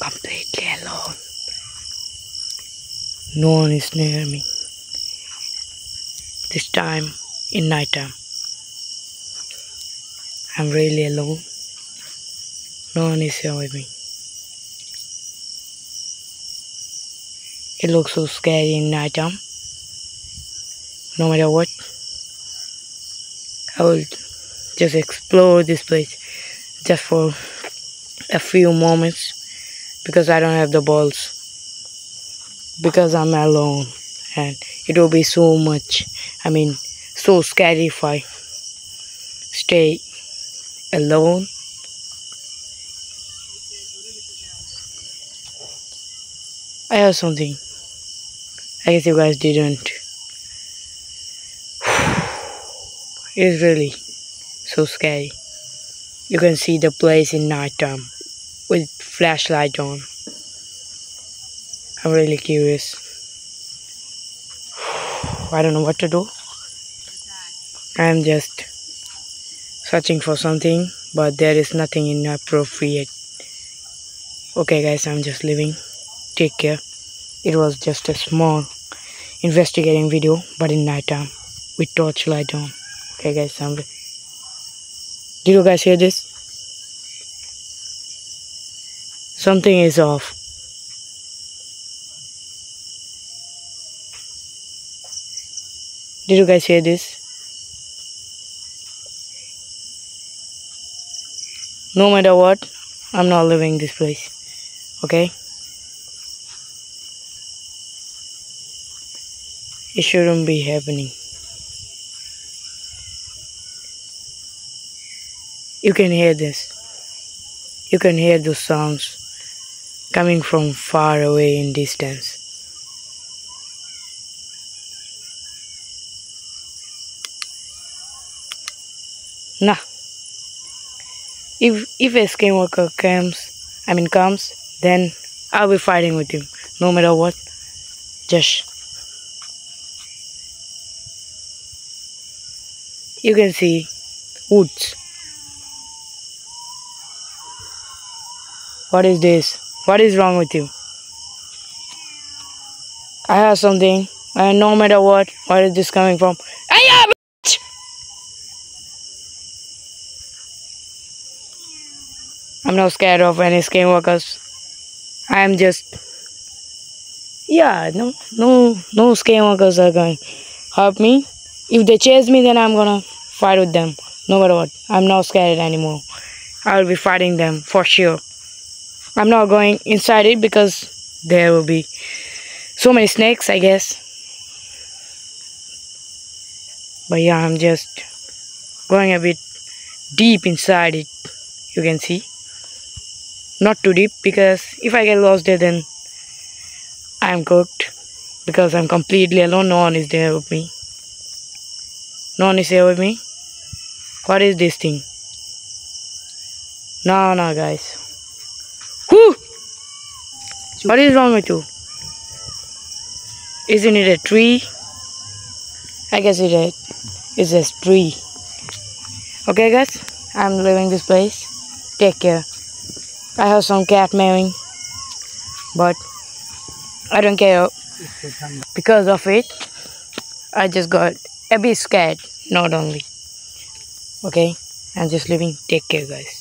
completely alone. No one is near me. This time in night time. I'm really alone. No one is here with me. It looks so scary in night time. No matter what, I will just explore this place just for a few moments because I don't have the balls. Because I'm alone. And it will be so much I mean so scary if I stay alone. I have something. I guess you guys didn't. It's really so scary. You can see the place in night time with flashlight on. I'm really curious. I don't know what to do. I'm just searching for something but there is nothing inappropriate. Okay guys I'm just leaving. Take care. It was just a small investigating video but in night time with torchlight on. Okay guys I'm did you guys hear this something is off. Did you guys hear this? No matter what i'm not leaving this place okay? It shouldn't be happening. You can hear this. You can hear those sounds coming from far away in distance. Nah. If if a skinwalker comes i mean comes then i'll be fighting with him no matter what. Just you can see woods. What is this what is wrong with you i have something and no matter what where is this coming from I'm not scared of any skinwalkers. I am just yeah, no no no skinwalkers are going help me. If they chase me then I'm gonna fight with them. No matter what. I'm not scared anymore. I'll be fighting them for sure. I'm not going inside it because there will be so many snakes I guess. But yeah I'm just going a bit deep inside it you can see. Not too deep because if I get lost there then I am cooked because I'm completely alone. No one is there with me. No one is here with me. What is this thing? No no guys! What is wrong with you isn't it a tree I guess it uh, is a tree okay guys I'm leaving this place take care I have some cat meowing, but I don't care because of it. I just got a bit scared, not only. Okay, I'm just leaving. Take care, guys.